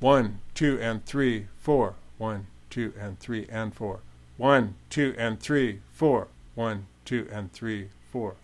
One, two, and three, four. One, two, and three, and four. One, two, and three, four. One, two, and three, four.